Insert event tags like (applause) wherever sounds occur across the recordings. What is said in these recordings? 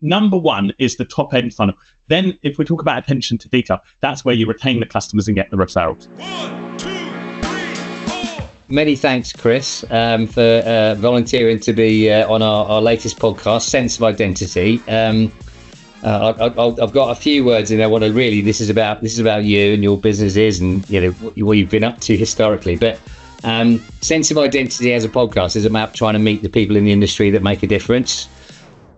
number one is the top end funnel. Then, if we talk about attention to detail, that's where you retain the customers and get the referrals. Many thanks, Chris, um, for uh, volunteering to be uh, on our, our, latest podcast, Sense of Identity. Um, uh, I, have got a few words and I want to really. This is about this is about you and your businesses and you know what you've been up to historically. But um, sense of identity as a podcast is about trying to meet the people in the industry that make a difference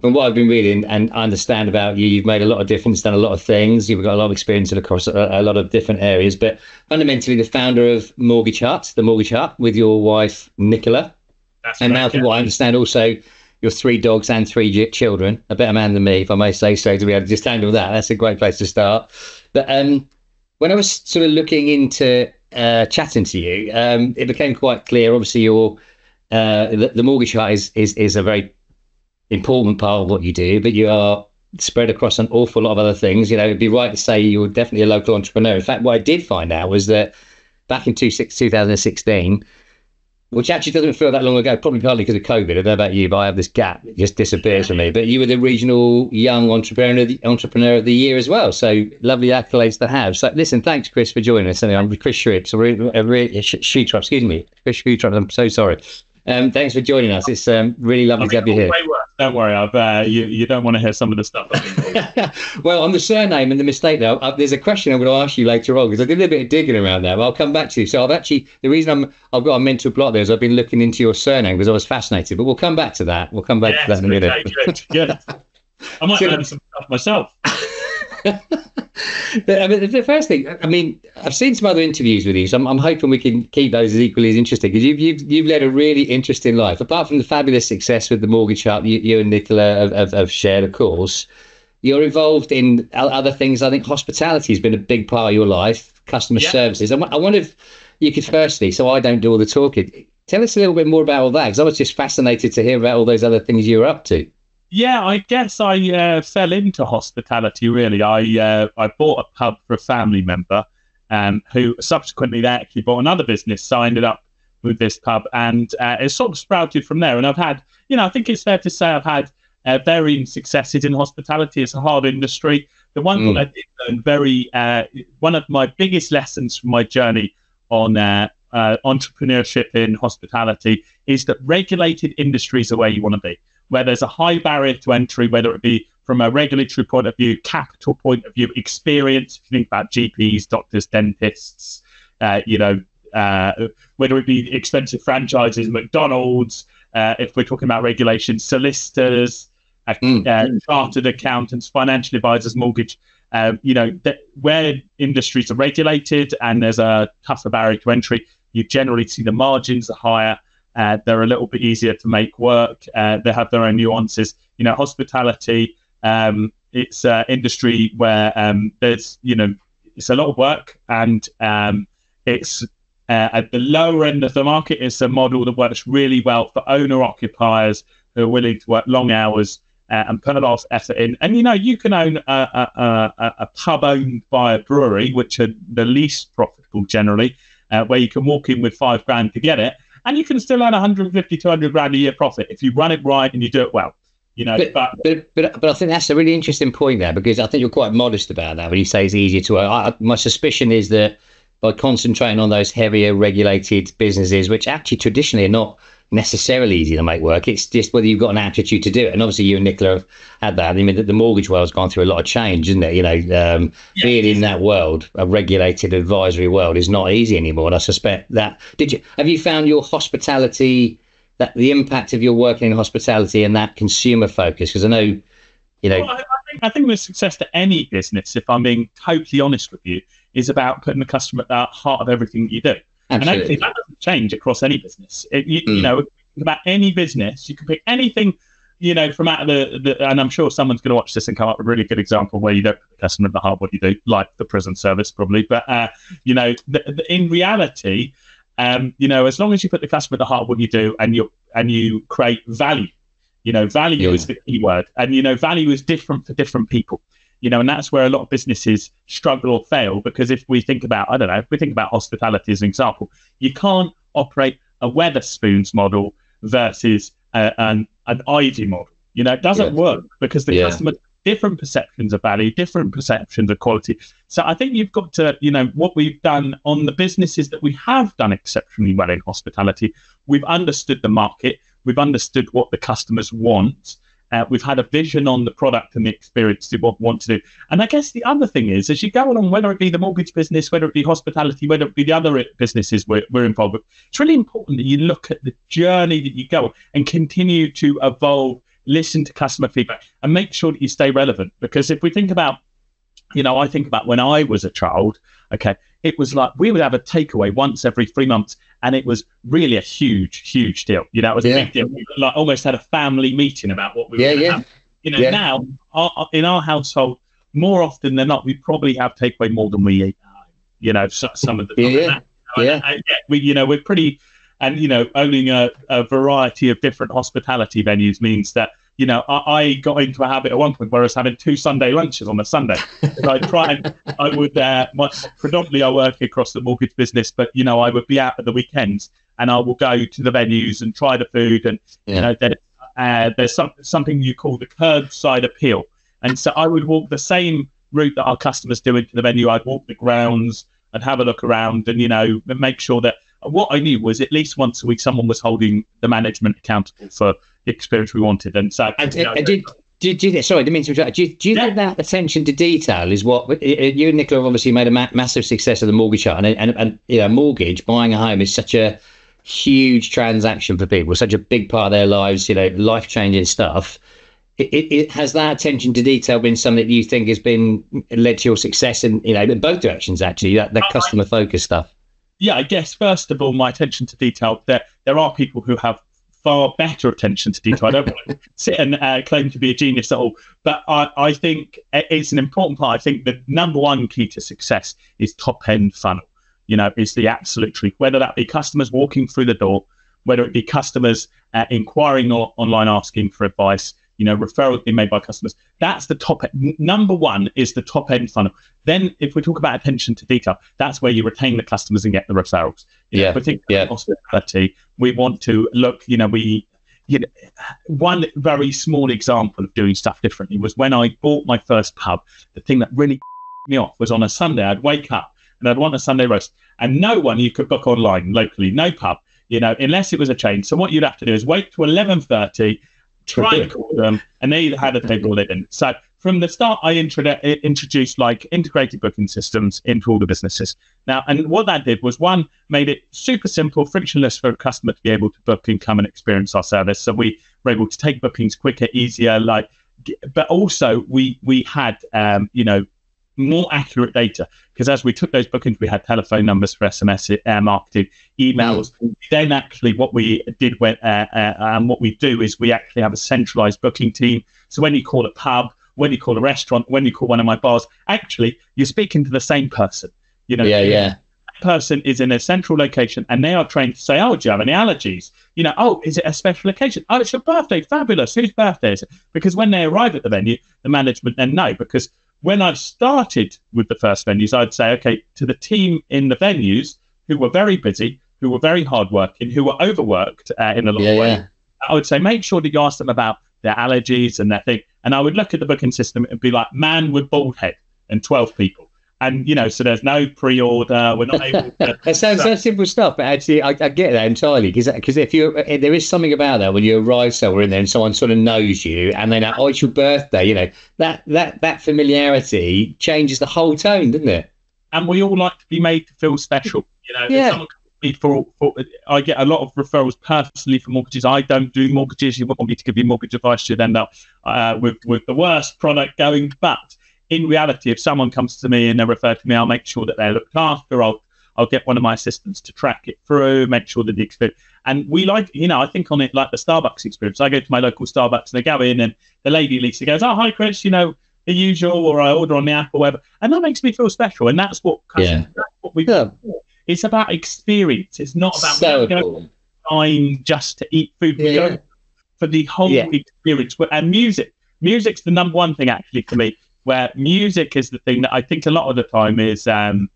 from what I've been reading and I understand about you, you've made a lot of difference, done a lot of things. You've got a lot of experience across a, a lot of different areas. But fundamentally, the founder of Mortgage Hut, the Mortgage Hut, with your wife Nicola, That's and right, now, from yeah. what I understand, also your three dogs and three children. A better man than me, if I may say so, to be able to just handle that. That's a great place to start. But um, when I was sort of looking into uh, chatting to you, um, it became quite clear. Obviously, your uh, the, the mortgage hut is, is is a very important part of what you do, but you are spread across an awful lot of other things. You know, it'd be right to say you're definitely a local entrepreneur. In fact, what I did find out was that back in 2016, which actually doesn't feel that long ago, probably partly because of COVID. I don't know about you, but I have this gap; it just disappears from me. But you were the regional young entrepreneur of the, entrepreneur of the year as well. So lovely accolades to have. So listen, thanks, Chris, for joining us. Anyway, I'm Chris Shrips, uh, Shrips, excuse me, Chris Shrips. I'm so sorry. Um, thanks for joining us. It's um, really lovely to have you here. Don't worry, I've, uh, you, you don't want to hear some of the stuff. (laughs) well, on the surname and the mistake, though, I've, there's a question I'm going to ask you later on because I did a little bit of digging around there. But I'll come back to you. So I've actually the reason I'm I've got a mental block there is I've been looking into your surname because I was fascinated. But we'll come back to that. We'll come back to that in a minute. Good, good. (laughs) I might learn some stuff myself. I mean, the first thing, I mean, I've seen some other interviews with you, so I'm, I'm hoping we can keep those as equally as interesting because you've, you've you've led a really interesting life. Apart from the fabulous success with the Mortgage Hut you, you and Nicola have, have, have shared, of course, you're involved in other things. I think hospitality has been a big part of your life, customer yeah. services. I, I wonder if you could firstly, so I don't do all the talking, tell us a little bit more about all that because I was just fascinated to hear about all those other things you were up to. Yeah, I guess I uh, fell into hospitality. Really, I uh, I bought a pub for a family member, um, who subsequently they actually bought another business. So I ended up with this pub, and uh, it sort of sprouted from there. And I've had, you know, I think it's fair to say I've had uh, varying successes in hospitality. It's a hard industry. The one mm. that I did learn very, uh, one of my biggest lessons from my journey on uh, entrepreneurship in hospitality is that regulated industries are where you want to be where there's a high barrier to entry, whether it be from a regulatory point of view, capital point of view, experience. If you think about GPs, doctors, dentists, uh, you know, uh, whether it be expensive franchises, McDonald's, uh, if we're talking about regulation, solicitors, mm. chartered accountants, financial advisors, mortgage. Um, you know, th- where industries are regulated and there's a tougher barrier to entry, you generally see the margins are higher uh, they're a little bit easier to make work. Uh, they have their own nuances. You know, hospitality, um, it's an industry where um, there's, you know, it's a lot of work and um, it's uh, at the lower end of the market. It's a model that works really well for owner occupiers who are willing to work long hours uh, and put a lot of effort in. And you know, you can own a, a, a, a pub owned by a brewery, which are the least profitable generally, uh, where you can walk in with five grand to get it and you can still earn 150, 200 grand a year profit if you run it right and you do it well. You know, but, but, but, but, but I think that's a really interesting point there because I think you're quite modest about that when you say it's easier to. I, my suspicion is that by concentrating on those heavier regulated businesses, which actually traditionally are not necessarily easy to make work. It's just whether you've got an aptitude to do it. And obviously, you and Nicola have had that. I mean, the, the mortgage world's gone through a lot of change, isn't it? You know, um, yeah. being in that world, a regulated advisory world, is not easy anymore. And I suspect that. Did you have you found your hospitality? That the impact of your working in hospitality and that consumer focus, because I know, you know, well, I, I, think I think the success to any business, if I'm being totally honest with you, is about putting the customer at the heart of everything you do. Absolutely. And actually, that doesn't change across any business. It, you, mm. you, know, about any business, you can pick anything, you know, from out of the, the and I'm sure someone's going to watch this and come up with a really good example where you don't put the customer at the heart of what you do, like the prison service probably. But, uh, you know, the, the, in reality, um, you know, as long as you put the customer at the heart of what you do and you and you create value, you know, value yeah. is the key word. And, you know, value is different for different people you know, and that's where a lot of businesses struggle or fail because if we think about, I don't know, if we think about hospitality as an example, you can't operate a Wetherspoons model versus uh, an, an Ivy model. You know, it doesn't Yeah. work because the Yeah. customer different perceptions of value, different perceptions of quality. So I think you've got to, you know, what we've done on the businesses that we have done exceptionally well in hospitality, we've understood the market, we've understood what the customers want. Uh, we've had a vision on the product and the experience they we want to do. And I guess the other thing is, as you go along, whether it be the mortgage business, whether it be hospitality, whether it be the other businesses we're, we're involved with, it's really important that you look at the journey that you go and continue to evolve, listen to customer feedback, and make sure that you stay relevant. Because if we think about, you know, I think about when I was a child, okay, it was like we would have a takeaway once every three months, and it was really a huge, huge deal. You know, it was Yeah. a big deal. We like almost had a family meeting about what we Yeah, were yeah. have. You know, Yeah. now our, in our household, more often than not, we probably have takeaway more than we eat. You know, so, some of the Yeah, yeah. Yeah. and yeah, we, you know, we're pretty, and you know, owning a, a variety of different hospitality venues means that you know I, I got into a habit at one point where I was having two Sunday lunches on a Sunday. And I try and I would uh, my, predominantly I work across the mortgage business, but you know I would be out at the weekends and I will go to the venues and try the food and you know there, uh, there's some, something you call the curbside appeal, and so I would walk the same route that our customers do into the venue. I'd walk the grounds, I'd have a look around, and you know make sure that what I knew was at least once a week someone was holding the management accountable for the experience we wanted, and so you know, did, did, did, sorry, I didn't mean to interrupt. Do you, do you Yeah. think that attention to detail is what you and Nicola have obviously made a ma- massive success of the Mortgage Hut, and, and and you know, mortgage buying a home is such a huge transaction for people, such a big part of their lives. You know, life changing stuff. It, it, it has that attention to detail been something that you think has been led to your success in you know in both directions actually that, that customer focused stuff. Yeah, I guess first of all, my attention to detail. There, there are people who have far better attention to detail. I don't want to (laughs) sit and uh, claim to be a genius at all, but I, I think it's an important part. I think the number one key to success is top end funnel. You know, is the absolute truth. Whether that be customers walking through the door, whether it be customers uh, inquiring or online asking for advice, you know, referrals being made by customers. That's the top. n- Number one is the top end funnel. Then, if we talk about attention to detail, that's where you retain the customers and get the referrals. You know, Yeah, particularly yeah. hospitality, we want to look. You know, we. You know, one very small example of doing stuff differently was when I bought my first pub. The thing that really (laughs) me off was on a Sunday. I'd wake up and I'd want a Sunday roast, and no one you could book online locally, no pub, you know, unless it was a chain. So what you'd have to do is wait to eleven thirty, try and call them, and they either had a table or they didn't. So from the start, I introduced like integrated booking systems into all the businesses. Now, and what that did was one made it super simple, frictionless for a customer to be able to book and come and experience our service. So we were able to take bookings quicker, easier, like. But also, we we had um, you know more accurate data because as we took those bookings, we had telephone numbers for SMS uh, marketing, emails. Then actually, what we did when uh, uh, and what we do is we actually have a centralized booking team. So when you call a pub, when you call a restaurant, when you call one of my bars, actually you're speaking to the same person. You know, Yeah, yeah, that person is in a central location and they are trained to say, "Oh, do you have any allergies?" You know, "Oh, is it a special occasion?" "Oh, it's your birthday. Fabulous. Whose birthday is it?" Because when they arrive at the venue, the management then know. Because when I started with the first venues, I'd say, "Okay," to the team in the venues who were very busy, who were very hardworking, who were overworked uh, in a lot yeah, of ways. yeah. I would say make sure that you ask them about their allergies and their thing. And I would look at the booking system and be like, man with bald head and 12 people. And, you know, so there's no pre order. We're not able to. That sounds so simple stuff, but actually, I, I get that entirely because because if you there is something about that when you arrive somewhere in there and someone sort of knows you and they know oh it's your birthday, you know that that that familiarity changes the whole tone, doesn't it? and we all like to be made to feel special. You know, Yeah. someone comes to me for, for, I get a lot of referrals personally for mortgages. I don't do mortgages. You want me to give you mortgage advice, you'd end up uh, with with the worst product going. But in reality, if someone comes to me and they refer to me, I'll make sure that they're looked after. I'll I'll get one of my assistants to track it through, make sure that the experience. And we like, you know, I think on it like the Starbucks experience. I go to my local Starbucks and they go in, and the lady Lisa goes, "Oh, hi, Chris. You know." The usual, or I order on the app or whatever, and that makes me feel special. And that's what Yeah. that's what we Yeah. it's about experience. It's not about So we're going to cool. time just to eat food. We're Yeah. going for the whole Yeah. experience. And music, music's the number one thing actually for me. Where music is the thing that I think a lot of the time is um,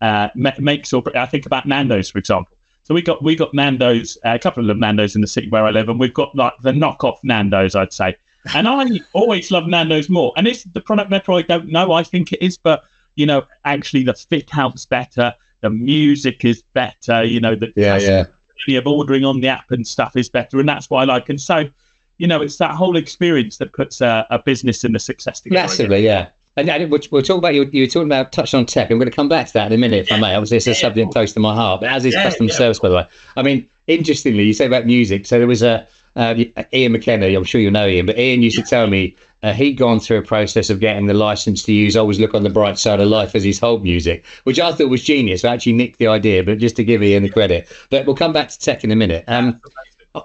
uh, makes or I think about Nando's for example. So we got we got Nando's, uh, a couple of Nando's in the city where I live, and we've got like the knockoff Nando's, I'd say. And I always love Nando's more. And it's the product better? I don't know. I think it is, but you know, actually the fit out's better, the music is better, you know, the yeah, yeah. of ordering on the app and stuff is better, and that's why I like. And so, you know, it's that whole experience that puts a, a business in the success together. Massively, yeah. And, and we'll, we'll, talk about you. You were talking about touch on tech. I'm going to come back to that in a minute, if I may. Obviously, it's a yeah, subject close to my heart, but as is yeah, customer yeah. service, by the way. I mean, interestingly, you say about music. So there was a uh, Ian McKenna. I'm sure you know Ian, but Ian used to tell me uh, he'd gone through a process of getting the license to use "Always Look on the Bright Side of Life" as his whole music, which I thought was genius. I actually nicked the idea, but just to give Ian the credit. But we'll come back to tech in a minute. Um,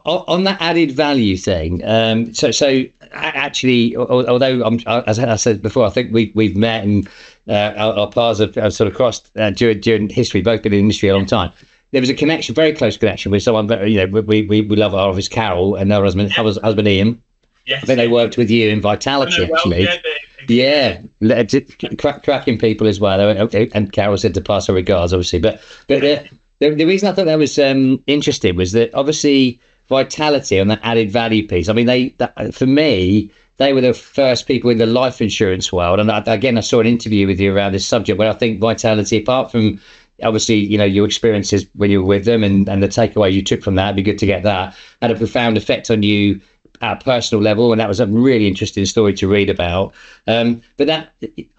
on that added value thing, um, so so actually, although I'm, as I said before, I think we we've met and uh, our, our, paths have, have, sort of crossed uh, during, during history, both been in the industry a long time. There was a connection, very close connection with someone. You know, we we, we love our office, Carol, and her husband, yeah. husband Ian. Yes, I think they worked with you in Vitality, well, actually. Yeah, yeah. Crack, cracking people as well. And Carol said to pass her regards, obviously. But but the, the, the reason I thought that was um, interesting was that obviously vitality on that added value piece. I mean, they that, for me, they were the first people in the life insurance world. And I, again, I saw an interview with you around this subject where I think vitality, apart from obviously, you know, your experiences when you were with them and, and the takeaway you took from that, it'd be good to get that, had a profound effect on you at a personal level, and that was a really interesting story to read about. Um, but that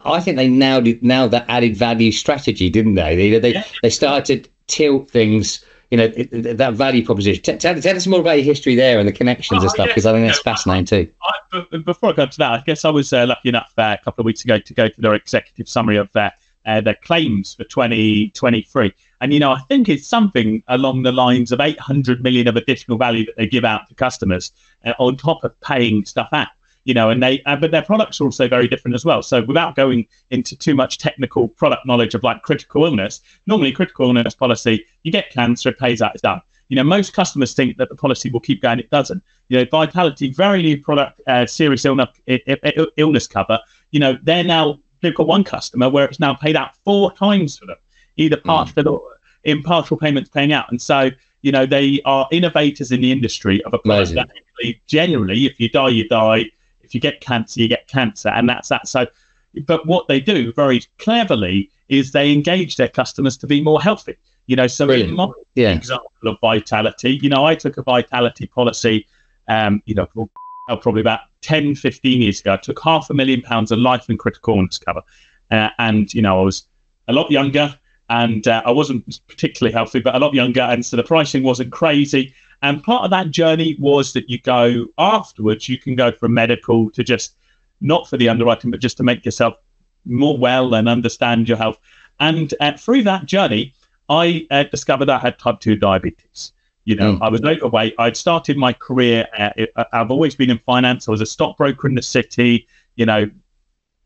I think they now did now that added value strategy, didn't they? They they, yeah. they started to tilt things you know it, it, that value proposition. Tell, tell, tell, us more about your history there and the connections oh, and stuff because yeah, I think that's fascinating too. I, before I go to that, I guess I was uh, lucky enough uh, a couple of weeks ago to go to their executive summary of their uh, their claims for 2023. And you know, I think it's something along the lines of 800 million of additional value that they give out to customers uh, on top of paying stuff out you know, and they, uh, but their products are also very different as well. So without going into too much technical product knowledge of like critical illness, normally critical illness policy, you get cancer, it pays out, it's done. You know, most customers think that the policy will keep going, it doesn't. You know, Vitality, very new product, uh, serious illness, illness cover. You know, they're now they've got one customer where it's now paid out four times for them, either partial mm. or in partial payments paying out, and so you know they are innovators in the industry of a product that generally, if you die, you die if you get cancer, you get cancer, and that's that. So, but what they do very cleverly is they engage their customers to be more healthy. You know, so Brilliant. in my yeah. example of vitality, you know, I took a vitality policy, um, you know, probably about 10, 15 years ago. I took half a million pounds of life and critical illness cover. Uh, and, you know, I was a lot younger and uh, I wasn't particularly healthy, but a lot younger. And so the pricing wasn't crazy. And part of that journey was that you go afterwards, you can go from medical to just not for the underwriting, but just to make yourself more well and understand your health. And uh, through that journey, I uh, discovered I had type 2 diabetes. You know, mm. I was overweight. I'd started my career. Uh, I've always been in finance. I was a stockbroker in the city. You know,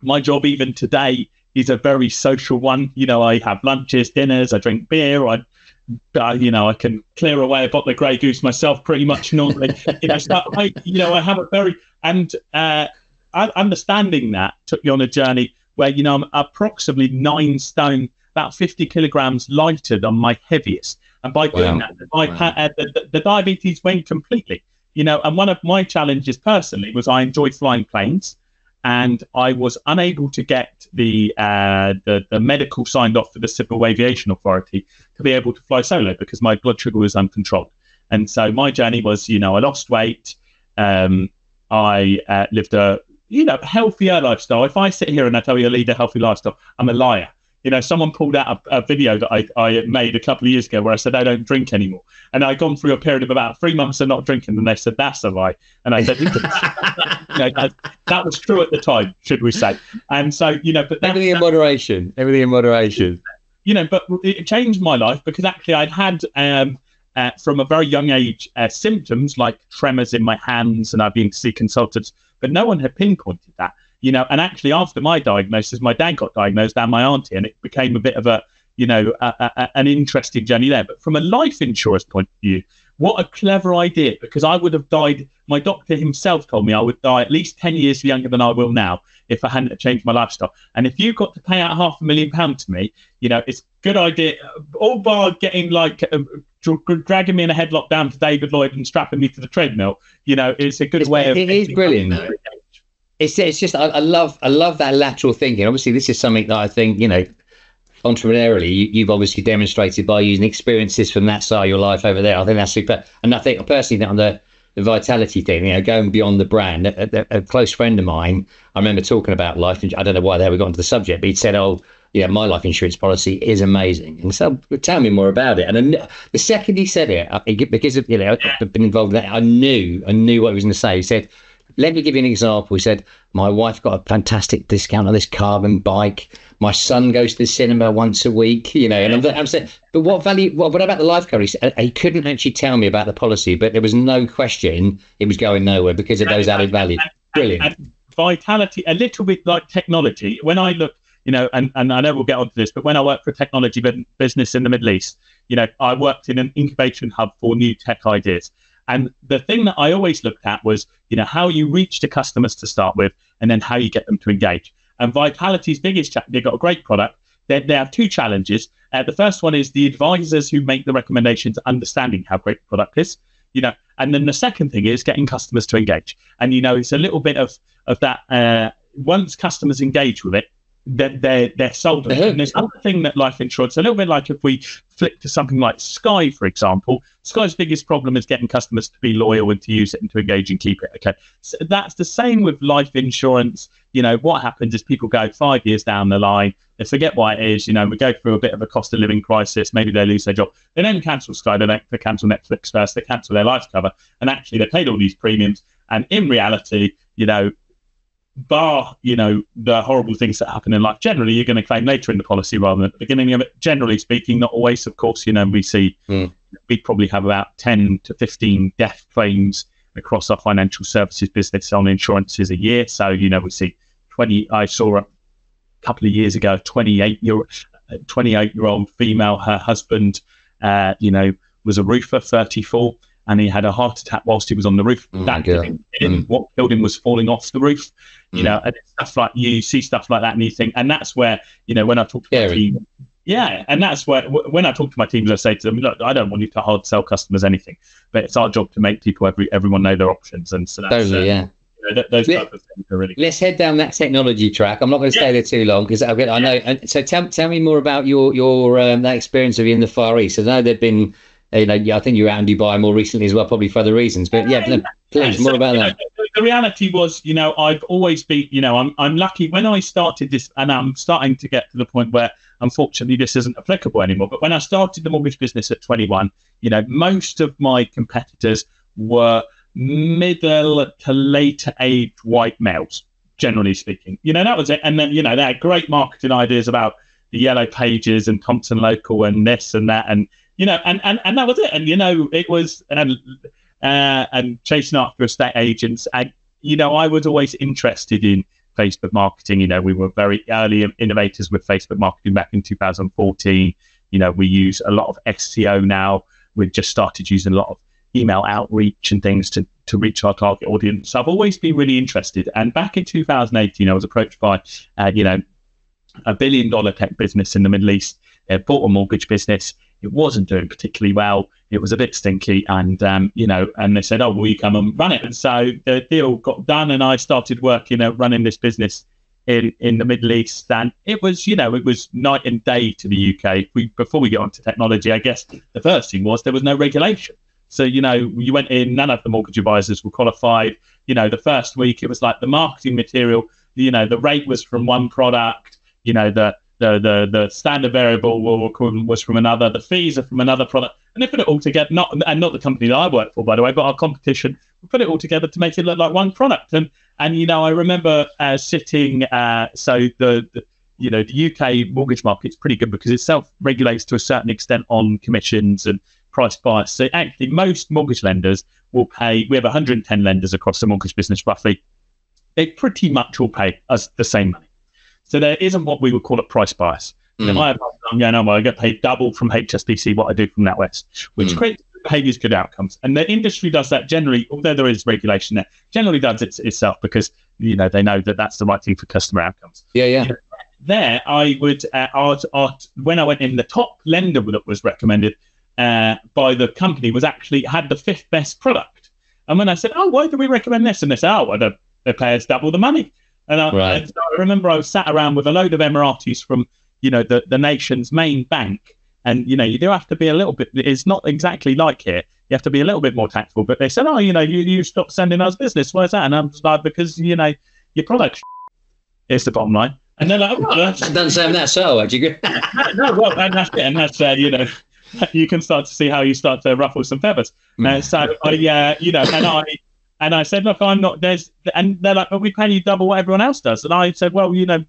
my job even today is a very social one. You know, I have lunches, dinners, I drink beer, I uh, you know, I can clear away a bottle of Grey Goose myself pretty much normally. (laughs) you know, so I, you know, I have a very and uh, understanding that took me on a journey where you know I'm approximately nine stone, about fifty kilograms lighter than my heaviest, and by doing wow. that, my, wow. uh, the, the diabetes went completely. You know, and one of my challenges personally was I enjoy flying planes and I was unable to get the, uh, the, the medical signed off for the Civil Aviation Authority to be able to fly solo because my blood sugar was uncontrolled. And so my journey was, you know, I lost weight. Um, I uh, lived a you know healthier lifestyle. If I sit here and I tell you I lead a healthy lifestyle, I'm a liar you know, someone pulled out a, a, video that I, I made a couple of years ago where I said I don't drink anymore, and I'd gone through a period of about three months of not drinking, and they said that's a lie, and I said (laughs) you know, that, that, was true at the time, should we say? And so you know, but that, everything in moderation, everything in moderation. You know, but it changed my life because actually I'd had um, uh, from a very young age uh, symptoms like tremors in my hands, and I'd been to see consultants, but no one had pinpointed that you know, and actually after my diagnosis, my dad got diagnosed and my auntie, and it became a bit of a, you know, a, a, an interesting journey there. But from a life insurance point of view, what a clever idea! Because I would have died. My doctor himself told me I would die at least ten years younger than I will now if I hadn't changed my lifestyle. And if you got to pay out half a million pounds to me, you know, it's a good idea. All bar getting like um, dragging me in a headlock down to David Lloyd and strapping me to the treadmill. You know, it's a good It's- way of. it is brilliant. It's it's just I, I love I love that lateral thinking. Obviously, this is something that I think you know entrepreneurially you, you've obviously demonstrated by using experiences from that side of your life over there. I think that's super. And I think personally think on the the vitality thing, you know, going beyond the brand. A, a, a close friend of mine, I remember talking about life. ins- I don't know why the hell we got into the subject, but he said, "Oh, yeah, my life insurance policy is amazing." And so, tell me more about it. And the second he said it, because of you know, I've been involved in that, I knew, I knew what he was going to say. He said, let me give you an example. He said, My wife got a fantastic discount on this carbon bike. My son goes to the cinema once a week, you know. And I'm, I'm saying, But what value? What, what about the life cover? He, said, he couldn't actually tell me about the policy, but there was no question it was going nowhere because of those added values. Brilliant. and vitality a little bit like technology when i look you know and, and i know we'll get onto this but when i worked for a technology business in the middle east you know i worked in an incubation hub for new tech ideas and the thing that i always looked at was you know how you reach the customers to start with and then how you get them to engage. And vitality's biggest challenge they've got a great product. They, they have two challenges. Uh, the first one is the advisors who make the recommendations understanding how great the product is you know. And then the second thing is getting customers to engage. And you know it's a little bit of of that uh, once customers engage with it they're they're, they're sold on. And there's another thing that life insurance a little bit like if we flick to something like sky for example sky's biggest problem is getting customers to be loyal and to use it and to engage and keep it okay? So that's the same with life insurance. You know what happens is people go five years down the line they forget why it is you know we go through a bit of a cost of living crisis maybe they lose their job they don't cancel sky they don't they cancel netflix first they cancel their life cover and actually they paid all these premiums and in reality you know bar you know the horrible things that happen in life generally you're going to claim later in the policy rather than at the beginning of it. Generally speaking not always of course. You know we see Mm. we probably have about 10 to 15 death claims across our financial services business on insurances a year. So you know we see 20 i saw a couple of years ago 28 year 28 year old female her husband uh, you know was a roofer 34 and he had a heart attack whilst he was on the roof Oh that God. didn't kill him. Mm. what killed him was falling off the roof you Mm. know and stuff like you see stuff like that and you think and that's where you know when i talk to my team yeah and that's where when i talk to my teams i say to them look i don't want you to hard sell customers anything but it's our job to make people every everyone know their options and so that's uh, Totally, yeah. you know, those Yeah. type of things are really Let's head down that technology track. I'm not going to stay there too long because I know. And so tell, tell me more about your your um, that experience of you in the Far East. I know there've been, uh, you know, yeah, I think you were out in Dubai more recently as well, probably for other reasons. But yeah, no, please Yeah, more so, about that. know, the- the reality was, you know, I've always been, you know, I'm I'm lucky when I started this, and I'm starting to get to the point where, unfortunately, this isn't applicable anymore. But when I started the mortgage business at 21, you know, most of my competitors were middle to later age white males, generally speaking. You know, that was it. And then, you know, they had great marketing ideas about the yellow pages and Thomson Local and this and that, and you know, and and and that was it. And you know, it was and uh, and chasing after estate agents. And you know, I was always interested in Facebook marketing. You know, we were very early innovators with Facebook marketing back in 2014. You know, we use a lot of SEO now. We've just started using a lot of email outreach and things to to reach our target audience. So I've always been really interested. And back in 2018, I was approached by, uh, you know, a billion dollar tech business in the Middle East. They bought a mortgage business. It wasn't doing particularly well. It was a bit stinky, and um, you know, and they said, "Oh, will you come and run it?" And so the deal got done, and I started working at running this business in in the Middle East. And it was, you know, it was night and day to the UK. We, before we get onto technology, I guess the first thing was there was no regulation. So you know, you went in, none of the mortgage advisors were qualified. You know, the first week it was like the marketing material. You know, the rate was from one product. You know, the the the, the standard variable was from another. The fees are from another product, and they put it all together. Not and not the company that I work for, by the way, but our competition. We put it all together to make it look like one product. And and you know, I remember uh, sitting. Uh, so the, the you know the UK mortgage market's pretty good because it self-regulates to a certain extent on commissions and price bias. So actually, most mortgage lenders will pay. We have 110 lenders across the mortgage business, roughly. They pretty much all pay us the same money. So there isn't what we would call a price bias. Mm. If I have, I'm going, oh, well, I get paid double from HSBC what I do from NatWest, which Mm. creates good behaviours, good outcomes. And the industry does that generally, although there is regulation there, generally does it itself because you know they know that that's the right thing for customer outcomes Yeah, yeah. there I would uh, art, art when I went in the top lender that was recommended uh, by the company was actually had the fifth best product. And when I said, "Oh, why do we recommend this?" and they said, "Oh, well, the, they pay us double the money." And I, Right. and so I remember I was sat around with a load of Emiratis from you know the the nation's main bank, and you know you do have to be a little bit. It's not exactly like here. You have to be a little bit more tactful. But they said, "Oh, you know, you you stopped sending us business. Why is that?" And I'm just like, "Because you know your product is the bottom line." And they're like, "Oh, that's That doesn't sound that so, actually. (laughs) no, well, and that's it, and that's uh, you know, (laughs) you can start to see how you start to ruffle some feathers. Uh, so I, uh, you know, and I and I said, look, I'm not. There's, and they're like, but we pay you double what everyone else does, and I said, well, you know,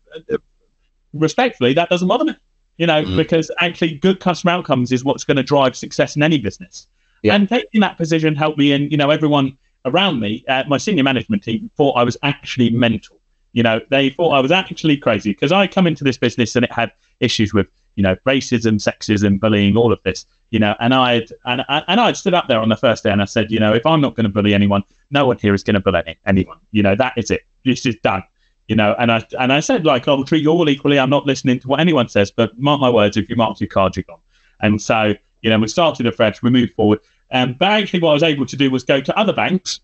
respectfully, that doesn't bother me, you know, Mhm. because actually, good customer outcomes is what's going to drive success in any business. Yeah. And taking that position helped me, and you know, everyone around me, uh, my senior management team, thought I was actually mental. You know, they thought I was actually crazy because I come into this business and it had issues with, you know, racism, sexism, bullying, all of this. You know, and I'd and and I'd stood up there on the first day and I said, you know, if I'm not going to bully anyone, no one here is going to bully any- anyone. You know, that is it. This is done. You know, and I and I said like I'll treat you all equally. I'm not listening to what anyone says, but mark my words, if you mark your cards, you're gone. And so, you know, we started afresh, we moved forward. Um, but actually, what I was able to do was go to other banks.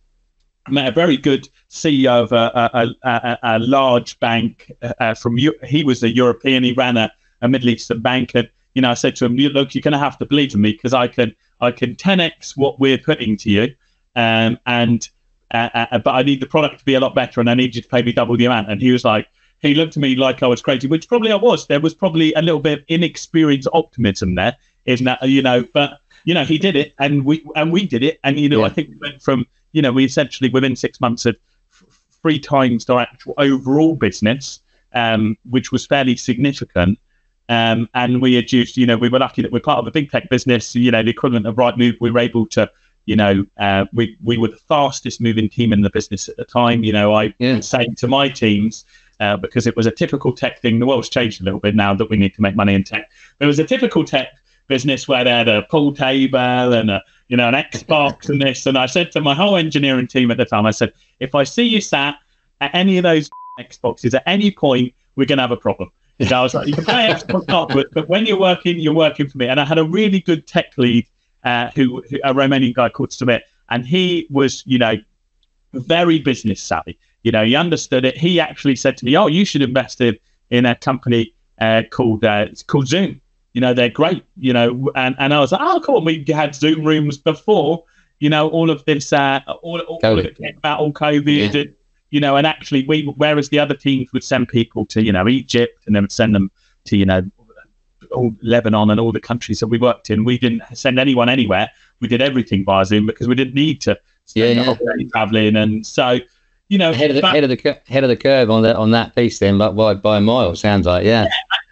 I met a very good CEO of a, a, a, a, large bank uh, from Eu- he was a European. He ran a, a Middle Eastern bank, and you know, I said to him, "You- "Look, you're going to have to believe in me because I can I can 10x what we're putting to you, um, and uh, uh, but I need the product to be a lot better, and I need you to pay me double the amount." And he was like, he looked at me like I was crazy, which probably I was. There was probably a little bit of inexperienced optimism there, in that you know, but you know, he did it, and we and we did it, and you know, Yeah. I think we went from you know, we essentially within six months had f- three times our actual overall business, um, which was fairly significant. Um, and we had used, you know, we were lucky that we're part of a big tech business, you know, the equivalent of Rightmove. We were able to, you know, uh, we we were the fastest moving team in the business at the time. You know, I Yeah. say to my teams, uh, because it was a typical tech thing. The world's changed a little bit now that we need to make money in tech. But it was a typical tech business where they had a pool table and a you know an Xbox and this. And I said to my whole engineering team at the time, I said, if I see you sat at any of those Xboxes at any point, we're going to have a problem. I was like, you can afterwards, but when you're working, you're working for me. And I had a really good tech lead, uh, who, who a Romanian guy called Sumit, and he was, you know, very business savvy. You know, he understood it. He actually said to me, "Oh, you should invest in in a company uh, called uh, it's called Zoom. You know, they're great. You know, and and I was like, oh, cool. We had Zoom rooms before. You know, all of this, uh, all, all, all of it came about all COVID, Yeah. and, you know, and actually, we whereas the other teams would send people to you know Egypt and then send them to you know all Lebanon and all the countries that we worked in, we didn't send anyone anywhere. We did everything via Zoom because we didn't need to spend Yeah, yeah. traveling, and so you know, Head of the but- head of the head of the curve on that on that piece then, like by by a mile. Sounds like yeah,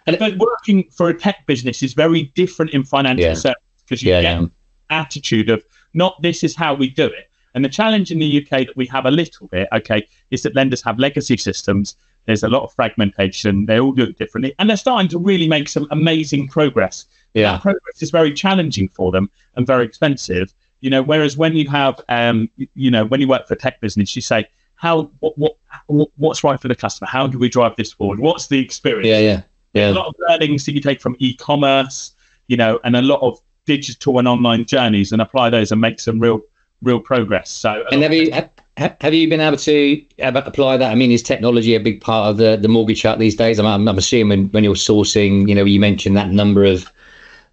And but working for a tech business is very different in financial Yeah. services because you yeah, get yeah. attitude of not this is how we do it. And the challenge in the UK that we have a little bit, okay, is that lenders have legacy systems. There's a lot of fragmentation. They all do it differently, and they're starting to really make some amazing progress. Yeah. That progress is very challenging for them and very expensive. You know, whereas when you have, um, you know, when you work for a tech business, you say, how, what, what, what- what's right for the customer? How do we drive this forward? What's the experience? Yeah, yeah, Yeah. a lot of learnings that you take from e-commerce, you know, and a lot of digital and online journeys, and apply those and make some real, real progress. So, And have you have, have you been able to apply that? I mean, is technology a big part of the the Mortgage Hut these days? I'm, I'm, I'm assuming when you're sourcing, you know, you mentioned that number of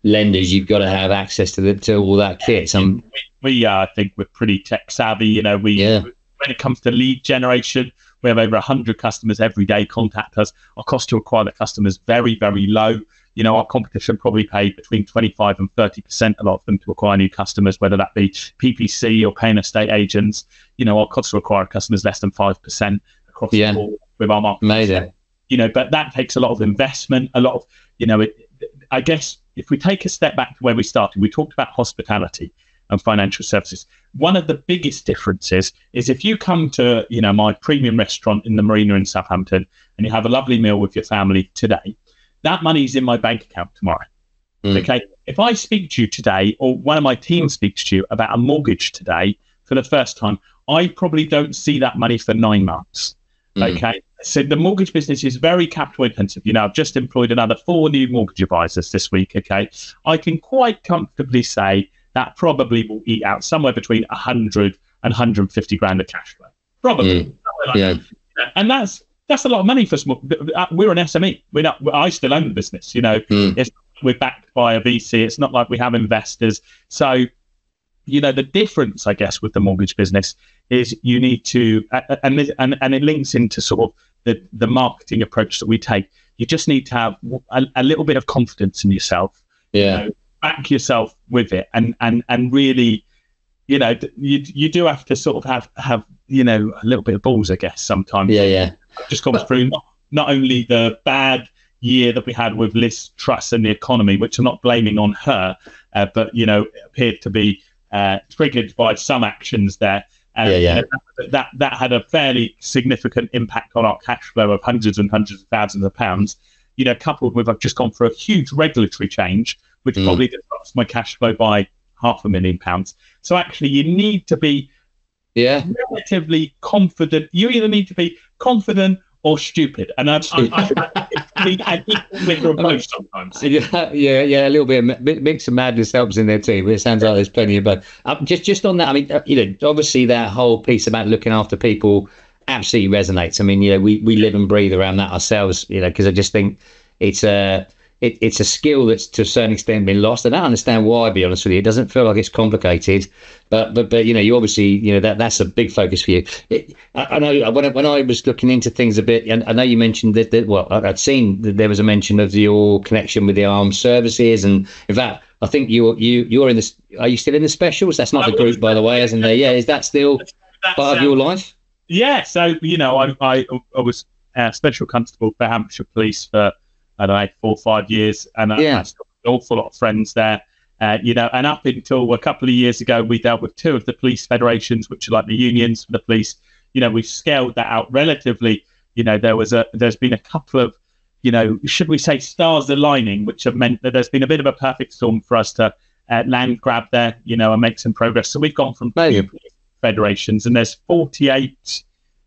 lenders, you've got to have access to the to all that kit. Some we, uh, I think, we're pretty tech savvy. You know, we Yeah. when it comes to lead generation, we have over 100 customers every day contact us. Our cost to acquire the customers very, very low. You know, our competition probably pay between 25 and 30%, a lot of them to acquire new customers, whether that be PPC or paying estate agents. You know, our cost to acquire customers less than 5% across Yeah. the board with our market. amazing. You know, but that takes a lot of investment, a lot of, you know, it, I guess if we take a step back to where we started, we talked about hospitality and financial services. One of the biggest differences is if you come to, you know, my premium restaurant in the marina in Southampton and you have a lovely meal with your family today, that money's in my bank account tomorrow. Mm. Okay. If I speak to you today, or one of my team speaks to you about a mortgage today for the first time, I probably don't see that money for nine months. Mm. Okay. so the mortgage business is very capital intensive. You know, I've just employed another four new mortgage advisors this week. Okay, I can quite comfortably say that probably will eat out somewhere between 100 and 150 grand of cash flow. Probably. Mm. Like yeah. That. And that's that's a lot of money for small. Uh, we're an SME. We're not. I still own the business. You know, mm. it's, we're backed by a VC. It's not like we have investors. So, you know, the difference, I guess, with the mortgage business is you need to, and and and it links into sort of the the marketing approach that we take. You just need to have a, a little bit of confidence in yourself. Yeah. You know, back yourself with it, and and and really, you know, you you do have to sort of have have you know a little bit of balls, I guess. Sometimes. Yeah, yeah. Just comes through not, not only the bad year that we had with Liz Truss and the economy, which I'm not blaming on her, uh, but you know, appeared to be uh, triggered by some actions there. And, yeah, yeah. That, that, that had a fairly significant impact on our cash flow of hundreds and hundreds of thousands of pounds. You know, coupled with I've just gone for a huge regulatory change, which mm. probably disrupts my cash flow by half a million pounds. So actually, you need to be yeah relatively confident. You either need to be confident or stupid. And I'm equal both sometimes. Yeah, yeah, yeah, a little bit of mix of madness helps in there too. But it sounds like there's plenty of both. Um, just, just on that, I mean, uh, you know, obviously that whole piece about looking after people absolutely resonates. I mean, you know, we we live and breathe around that ourselves. You know, because I just think it's a. Uh, it, it's a skill that's to a certain extent been lost. And I don't understand why. To be honest with you, it doesn't feel like it's complicated, but but but you know, you obviously you know that that's a big focus for you. It, I, I, know when I, when I was looking into things a bit, and I know you mentioned that, that well, I'd seen that there was a mention of your connection with the armed services, and in fact, I think you you you're in this. Are you still in the specials? That's not the group, by the way, isn't there? Yeah, is that still part of your life? Yeah. So you know, I I, I was a special constable for Hampshire Police for I don't know, four or five years, and yeah. I, I still an awful lot of friends there. Uh, you know, and up until a couple of years ago, we dealt with two of the police federations, which are like the unions for the police. You know, we've scaled that out relatively. You know, there was a, there's been a couple of, you know, should we say stars aligning, which have meant that there's been a bit of a perfect storm for us to uh, land grab there, you know, and make some progress. So we've gone from two federations, and there's 48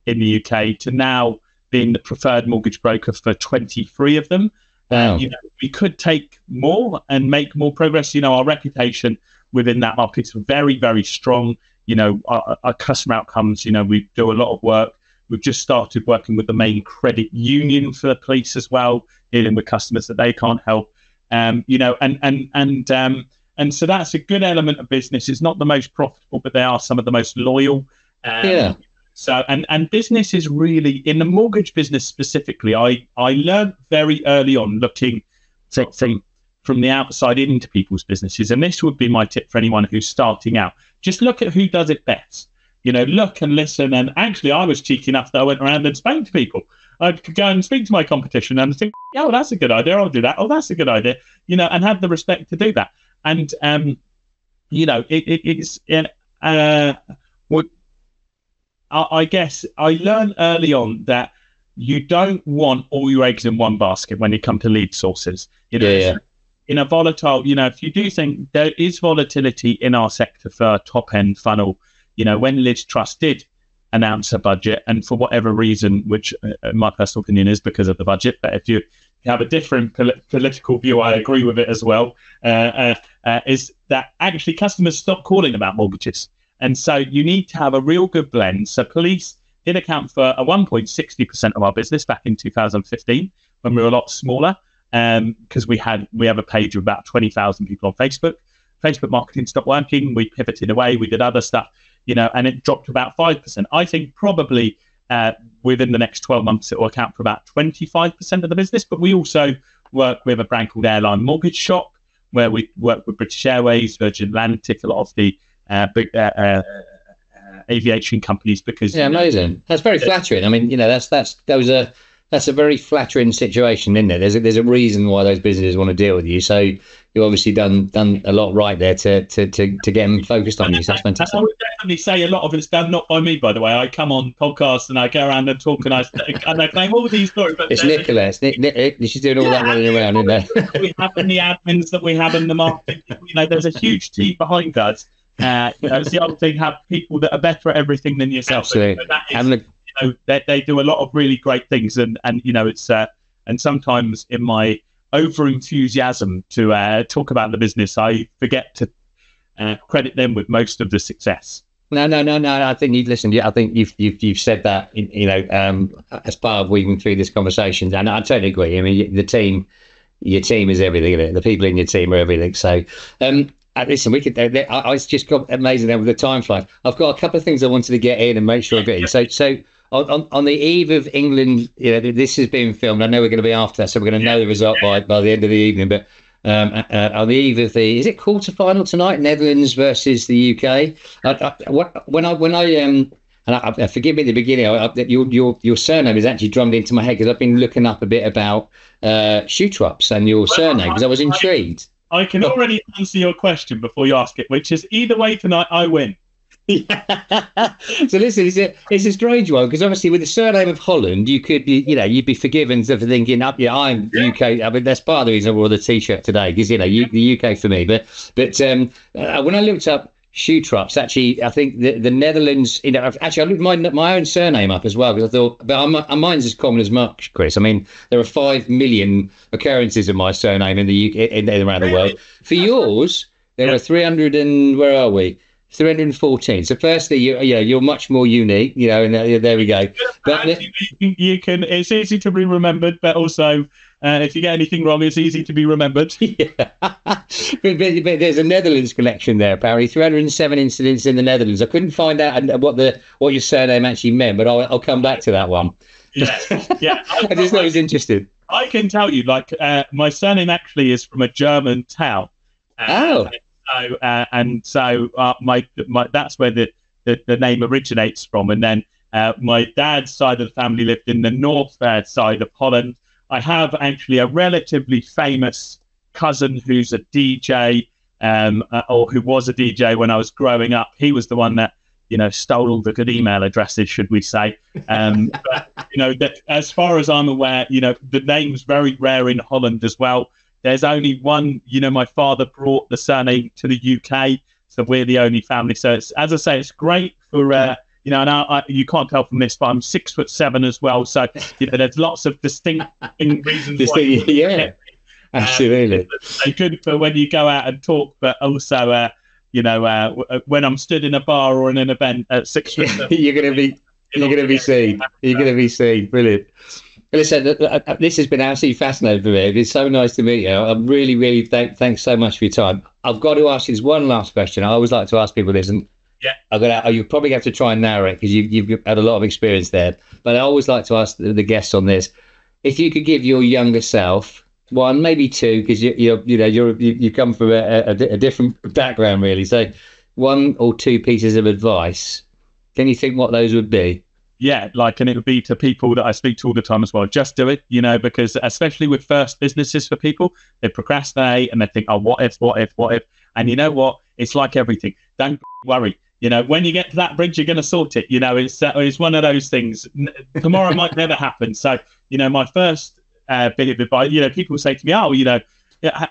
in the UK to now being the preferred mortgage broker for 23 of them. You know, we could take more and make more progress. You know, our reputation within that market is very, very strong. You know, our, our customer outcomes, you know, we do a lot of work. We've just started working with the main credit union for the police as well, dealing with customers that they can't help. Um, you know, and and and um, and so that's a good element of business. It's not the most profitable, but they are some of the most loyal. Um, yeah. So and and business is really in the mortgage business specifically. I I learned very early on looking, from say from the outside into people's businesses, and this would be my tip for anyone who's starting out. Just look at who does it best. You know, look and listen. And actually, I was cheeky enough that I went around and spoke to people. I'd go and speak to my competition and think, oh, that's a good idea. I'll do that. Oh, that's a good idea. You know, and have the respect to do that. And um, you know, it, it, it's uh, I, I guess I learned early on that you don't want all your eggs in one basket when you come to lead sources. You know, yeah, yeah. in a volatile, you know, if you do think there is volatility in our sector for top end funnel, you know, when Liz Truss did announce a budget, and for whatever reason, which uh, my personal opinion is because of the budget, but if you have a different pol- political view, I agree with it as well. Uh, uh, uh is that actually customers stop calling about mortgages? And so you need to have a real good blend. So police did account for a 1.60% of our business back in 2015 when we were a lot smaller because um, we had we have a page of about 20,000 people on Facebook. Facebook marketing stopped working. We pivoted away. We did other stuff, you know, and it dropped to about 5%. I think probably uh, within the next 12 months, it will account for about 25% of the business. But we also work with a brand called Airline Mortgage Shop, where we work with British Airways, Virgin Atlantic, a lot of the uh, uh, uh, aviation companies because yeah, amazing. That's very flattering. I mean, you know, that's that's those are that's a very flattering situation, isn't it? There's a, there's a reason why those businesses want to deal with you. So you've obviously done done a lot right there to to to, to get them focused on you. So that's fantastic. I would definitely say a lot of it's done not by me, by the way. I come on podcasts and I go around and talk and I and I claim all these stories. But it's Nicola. It's Nick, Nick, she's doing all yeah, that running around, isn't there? we have in the admins that we have in the market. You know, there's a huge team behind us uh, you know, it's the other thing, have people that are better at everything than yourself. Absolutely. Is, you know, they, they do a lot of really great things, and and you know, it's uh, and sometimes in my over enthusiasm to uh, talk about the business, I forget to uh, credit them with most of the success. No, no, no, no. I think you've listened. I think you've you've, you've said that. You know, um, as part of weaving through this conversation, and I totally agree. I mean, the team, your team is everything. The people in your team are everything. So, um, uh, listen, we could. Uh, I, I just got amazing there with the time flies. I've got a couple of things I wanted to get in and make sure I get in. So, so on, on the eve of England, you know, this has been filmed. I know we're going to be after that, so we're going to know the result by by the end of the evening. But um, uh, uh, on the eve of the is it quarter final tonight? Netherlands versus the UK. I, I, what, when I when I um and I, I, forgive me at the beginning, I, your your your surname is actually drummed into my head because I've been looking up a bit about uh, Schutrups and your well, surname because I was intrigued. I can already answer your question before you ask it, which is either way tonight I win. (laughs) so listen, it's a it's a strange one because obviously with the surname of Holland, you could be you know you'd be forgiven for thinking up yeah I'm yeah. UK. I mean that's part of the reason I wore the T-shirt today because you know you, the UK for me. But but um, uh, when I looked up Schutrups, actually I think the, the Netherlands. You know actually I looked my my own surname up as well because I thought but I'm, I'm, mine's as common as much, Chris. I mean there are five million occurrences of my surname in the UK in, in around the world. For yours, there yeah. are 300 and where are we? 314. So, firstly, you yeah, you're much more unique, you know, and uh, there we go. But you can, it's easy to be remembered, but also uh, if you get anything wrong, it's easy to be remembered. (laughs) yeah. (laughs) but, but, but, there's a Netherlands collection there, apparently. 307 incidents in the Netherlands. I couldn't find out what the what your surname actually meant, but I'll, I'll come back to that one. Yeah, (laughs) yeah. I just thought I was interested. I can tell you, like, uh, my surname actually is from a German town. oh so uh, and so uh, my, my that's where the, the, the name originates from. And then uh, my dad's side of the family lived in the north uh, side of Holland. I have actually a relatively famous cousin who's a DJ, um, uh, or who was a DJ when I was growing up. He was the one that you know stole all the good email addresses, should we say? Um, (laughs) but you know, that, as far as I'm aware, you know the name's very rare in Holland as well. There's only one, you know, my father brought the surname to the UK, so we're the only family. So it's, as I say, it's great for, uh, you know, and I, I, you can't tell from this, but I'm six foot seven as well. So, you know, there's lots of distinct (laughs) reasons distinct, why. Yeah, absolutely. Um, good for when you go out and talk, but also, uh, you know, uh, uh when I'm stood in a bar or in an event at six foot (laughs) seven, you're going to be, you're going to be seen. You're going to be seen. Brilliant. Listen, uh, uh, this has been absolutely fascinating for me. It's so nice to meet you. I'm really, really th- thanks so much for your time. I've got to ask you this one last question. I always like to ask people this, and yeah, I'm gonna. Oh, you probably have to try and narrow it because you, you've had a lot of experience there. But I always like to ask the, the guests on this: if you could give your younger self one, maybe two, because you, you're, you know, you're you, you come from a, a, a different background, really. So, one or two pieces of advice. Can you think what those would be? yeah, like, and it would be to people that I speak to all the time as well. Just do it, you know, because especially with first businesses for people, they procrastinate and they think, oh, what if, what if, what if? And you know what? It's like everything. Don't worry. You know, when you get to that bridge, you're going to sort it. You know, it's uh, it's one of those things. Tomorrow might never happen. So, you know, my first uh, bit of advice, you know, people say to me, oh, you know,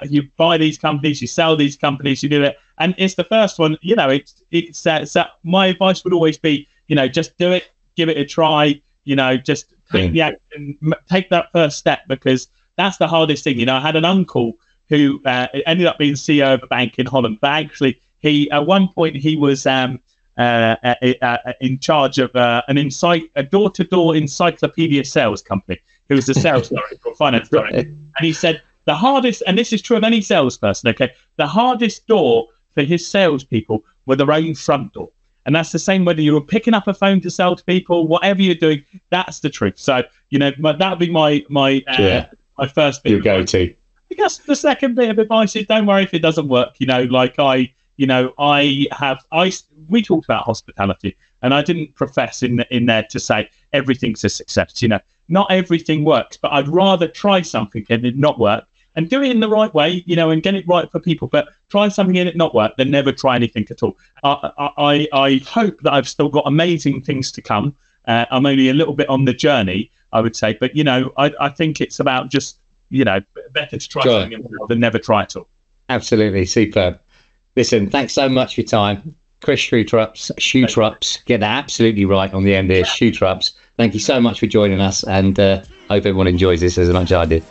you buy these companies, you sell these companies, you do it, and it's the first one. You know, it's it's, uh, it's uh, my advice would always be, you know, just do it, give it a try. You know, just take the action, take that first step because that's the hardest thing. You know, I had an uncle who uh, ended up being CEO of a bank in Holland, but actually, he at one point he was um, uh, uh, uh in charge of uh, an insight a door-to-door encyclopedia sales company. He was the sales (laughs) director or finance director, and he said the hardest, and this is true of any salesperson. Okay, the hardest door for his salespeople were their own front door. And that's the same whether you're picking up a phone to sell to people, whatever you're doing. That's the truth. So you know that would be my my uh, yeah. my first bit. Your go to. I guess the second bit of advice is don't worry if it doesn't work. You know, like I, you know, I have I we talked about hospitality, and I didn't profess in in there to say everything's a success. You know, not everything works, but I'd rather try something and it not work and do it in the right way, you know, and get it right for people. But try something and it not work, then never try anything at all. I, I, I hope that I've still got amazing things to come. Uh, I'm only a little bit on the journey, I would say, but you know, I, I think it's about just you know better to try sure. something than never try at all. Absolutely, superb. Listen, thanks so much for your time. Chris Schutrups, Schutrups, get that absolutely right on the end there, Schutrups. Thank you so much for joining us, and uh, hope everyone enjoys this as much as I did.